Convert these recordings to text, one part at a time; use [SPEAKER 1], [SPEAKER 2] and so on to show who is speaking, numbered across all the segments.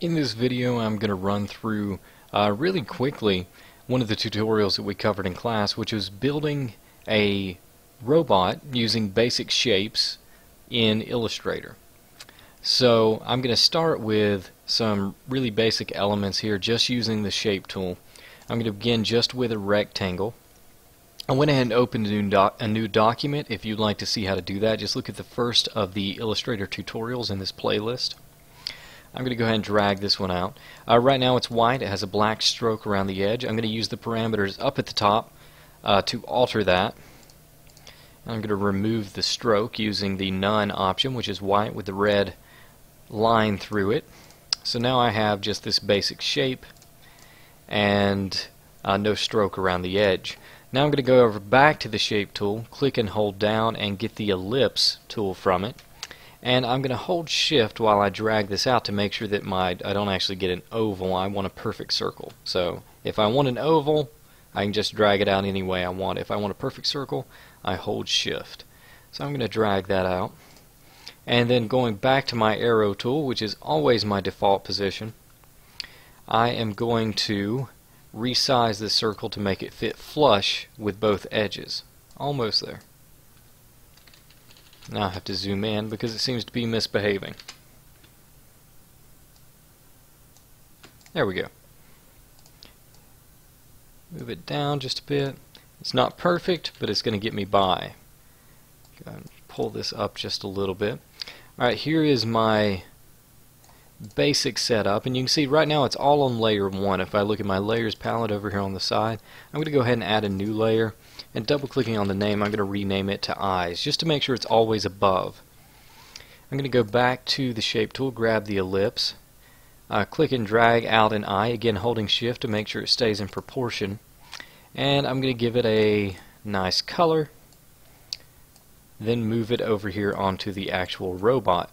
[SPEAKER 1] In this video I'm going to run through uh, really quickly one of the tutorials that we covered in class which was building a robot using basic shapes in Illustrator. So I'm going to start with some really basic elements here just using the shape tool. I'm going to begin just with a rectangle. I went ahead and opened a new, a new document. If you'd like to see how to do that, just look at the first of the Illustrator tutorials in this playlist. I'm going to go ahead and drag this one out. Uh, right now it's white. It has a black stroke around the edge. I'm going to use the parameters up at the top uh, to alter that. I'm going to remove the stroke using the none option, which is white with the red line through it. So now I have just this basic shape and uh, no stroke around the edge. Now I'm going to go over back to the shape tool, click and hold down and get the ellipse tool from it and I'm going to hold shift while I drag this out to make sure that my I don't actually get an oval. I want a perfect circle. So if I want an oval I can just drag it out any way I want. If I want a perfect circle I hold shift. So I'm going to drag that out. And then going back to my arrow tool which is always my default position I am going to resize this circle to make it fit flush with both edges. Almost there now I have to zoom in because it seems to be misbehaving. There we go. Move it down just a bit. It's not perfect, but it's going to get me by. pull this up just a little bit. Alright, here is my basic setup and you can see right now it's all on layer 1 if I look at my layers palette over here on the side I'm going to go ahead and add a new layer and double clicking on the name I'm going to rename it to eyes just to make sure it's always above. I'm going to go back to the shape tool grab the ellipse uh, click and drag out an eye again holding shift to make sure it stays in proportion. And I'm going to give it a nice color then move it over here onto the actual robot.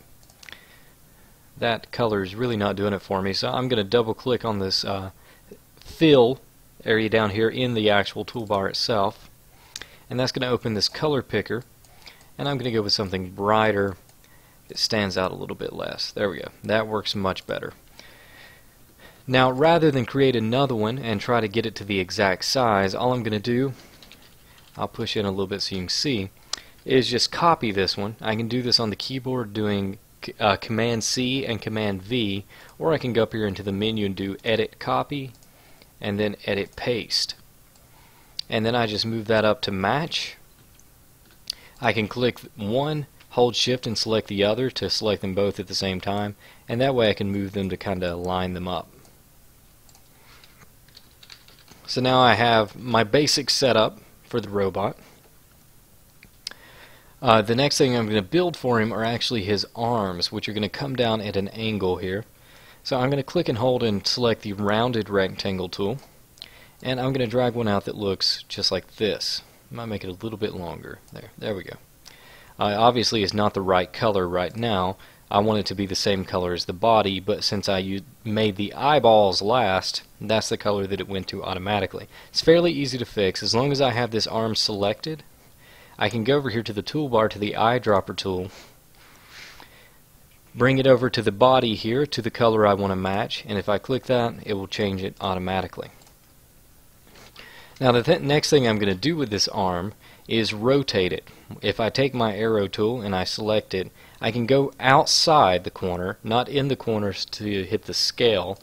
[SPEAKER 1] That color is really not doing it for me so I'm going to double click on this uh, fill area down here in the actual toolbar itself and that's going to open this color picker. And I'm going to go with something brighter that stands out a little bit less. There we go. That works much better. Now rather than create another one and try to get it to the exact size all I'm going to do I'll push in a little bit so you can see is just copy this one. I can do this on the keyboard doing uh, Command C and Command V, or I can go up here into the menu and do Edit Copy, and then Edit Paste. And then I just move that up to match. I can click one, hold Shift and select the other to select them both at the same time, and that way I can move them to kind of line them up. So now I have my basic setup for the robot. Uh, the next thing I'm going to build for him are actually his arms, which are going to come down at an angle here. So I'm going to click and hold and select the rounded rectangle tool. And I'm going to drag one out that looks just like this. Might make it a little bit longer. There, there we go. Uh, obviously it's not the right color right now. I want it to be the same color as the body, but since I made the eyeballs last, that's the color that it went to automatically. It's fairly easy to fix. As long as I have this arm selected, I can go over here to the toolbar to the eyedropper tool bring it over to the body here to the color I want to match and if I click that it will change it automatically. Now the th next thing I'm going to do with this arm is rotate it. If I take my arrow tool and I select it I can go outside the corner, not in the corners to hit the scale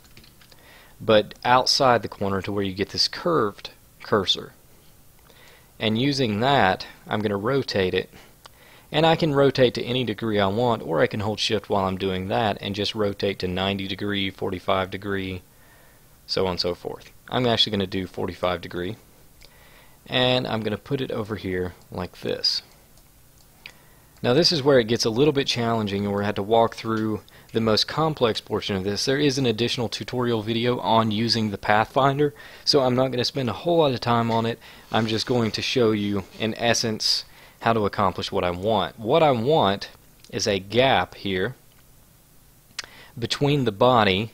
[SPEAKER 1] but outside the corner to where you get this curved cursor. And using that I'm going to rotate it. And I can rotate to any degree I want or I can hold shift while I'm doing that and just rotate to 90 degree 45 degree so on and so forth. I'm actually going to do 45 degree and I'm going to put it over here like this now this is where it gets a little bit challenging and we have to walk through the most complex portion of this. There is an additional tutorial video on using the Pathfinder, so I'm not going to spend a whole lot of time on it. I'm just going to show you, in essence, how to accomplish what I want. What I want is a gap here between the body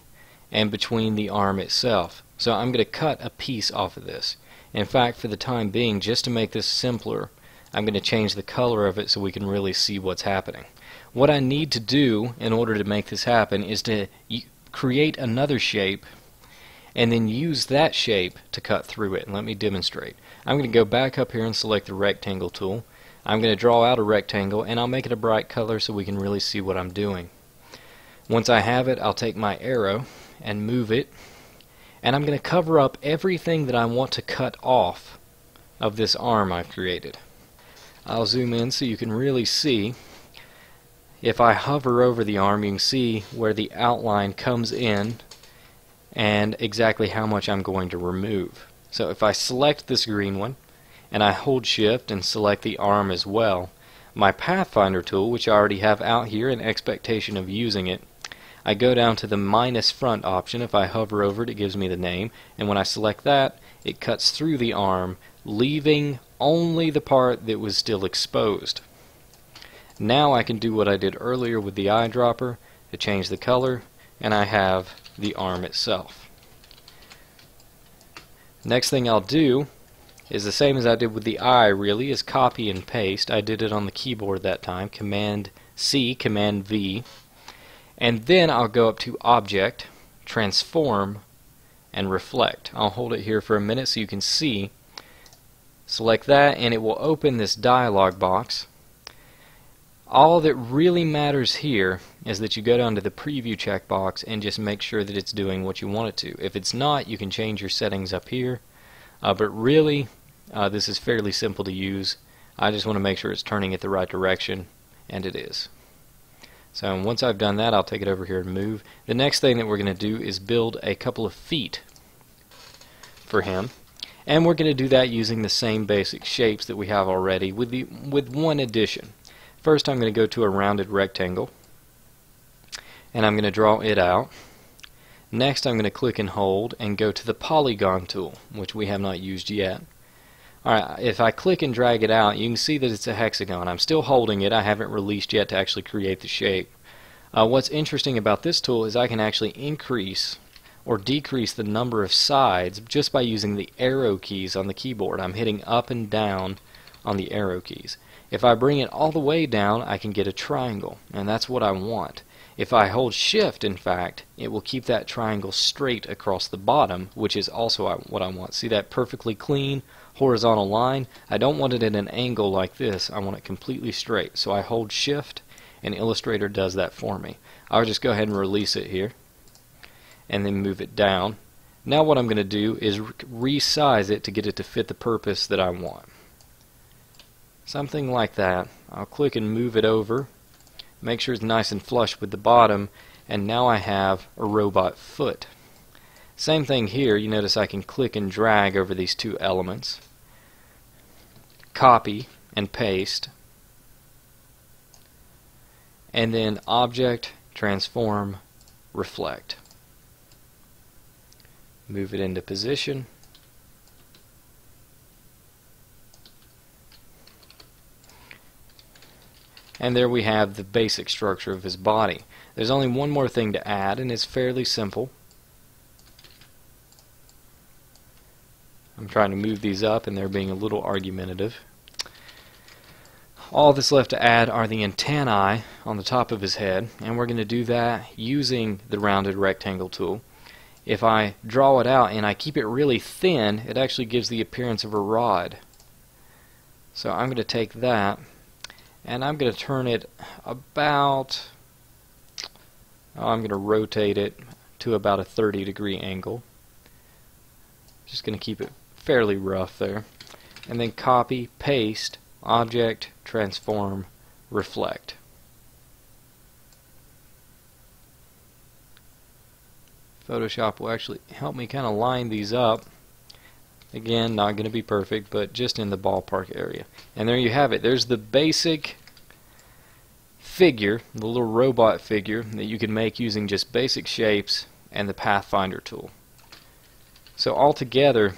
[SPEAKER 1] and between the arm itself. So I'm going to cut a piece off of this. In fact, for the time being, just to make this simpler, I'm going to change the color of it so we can really see what's happening. What I need to do in order to make this happen is to create another shape and then use that shape to cut through it. Let me demonstrate. I'm going to go back up here and select the rectangle tool. I'm going to draw out a rectangle and I'll make it a bright color so we can really see what I'm doing. Once I have it, I'll take my arrow and move it and I'm going to cover up everything that I want to cut off of this arm I've created. I'll zoom in so you can really see if I hover over the arm you can see where the outline comes in and exactly how much I'm going to remove. So if I select this green one and I hold shift and select the arm as well, my Pathfinder tool, which I already have out here in expectation of using it, I go down to the minus front option. If I hover over it, it gives me the name. And when I select that, it cuts through the arm, leaving only the part that was still exposed. Now I can do what I did earlier with the eyedropper to change the color, and I have the arm itself. Next thing I'll do is the same as I did with the eye really is copy and paste. I did it on the keyboard that time. Command C, Command V. And then I'll go up to Object, Transform, and Reflect. I'll hold it here for a minute so you can see. Select that and it will open this dialog box all that really matters here is that you go down to the preview checkbox and just make sure that it's doing what you want it to. If it's not, you can change your settings up here. Uh, but really, uh, this is fairly simple to use. I just want to make sure it's turning it the right direction, and it is. So once I've done that, I'll take it over here and move. The next thing that we're going to do is build a couple of feet for him. And we're going to do that using the same basic shapes that we have already with, the, with one addition. First I'm going to go to a rounded rectangle and I'm going to draw it out. Next I'm going to click and hold and go to the polygon tool which we have not used yet. Alright, if I click and drag it out you can see that it's a hexagon. I'm still holding it. I haven't released yet to actually create the shape. Uh, what's interesting about this tool is I can actually increase or decrease the number of sides just by using the arrow keys on the keyboard. I'm hitting up and down on the arrow keys. If I bring it all the way down, I can get a triangle, and that's what I want. If I hold shift, in fact, it will keep that triangle straight across the bottom, which is also what I want. See that perfectly clean horizontal line? I don't want it at an angle like this. I want it completely straight. So I hold shift, and Illustrator does that for me. I'll just go ahead and release it here, and then move it down. Now what I'm going to do is resize it to get it to fit the purpose that I want. Something like that. I'll click and move it over. Make sure it's nice and flush with the bottom. And now I have a robot foot. Same thing here. You notice I can click and drag over these two elements. Copy and paste. And then object, transform, reflect. Move it into position. And there we have the basic structure of his body. There's only one more thing to add, and it's fairly simple. I'm trying to move these up, and they're being a little argumentative. All that's left to add are the antennae on the top of his head, and we're going to do that using the rounded rectangle tool. If I draw it out and I keep it really thin, it actually gives the appearance of a rod. So I'm going to take that and I'm going to turn it about oh, I'm going to rotate it to about a 30 degree angle. Just going to keep it fairly rough there. And then copy paste object transform reflect. Photoshop will actually help me kind of line these up Again, not going to be perfect, but just in the ballpark area. And there you have it. There's the basic figure, the little robot figure that you can make using just basic shapes and the Pathfinder tool. So altogether,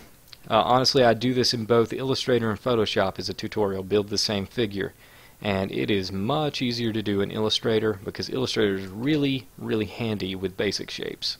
[SPEAKER 1] uh, honestly I do this in both Illustrator and Photoshop as a tutorial, build the same figure. And it is much easier to do in Illustrator because Illustrator is really, really handy with basic shapes.